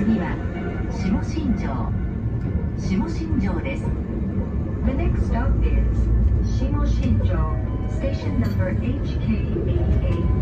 次は下新庄下新庄です The next stop is 下新庄 Station number HK88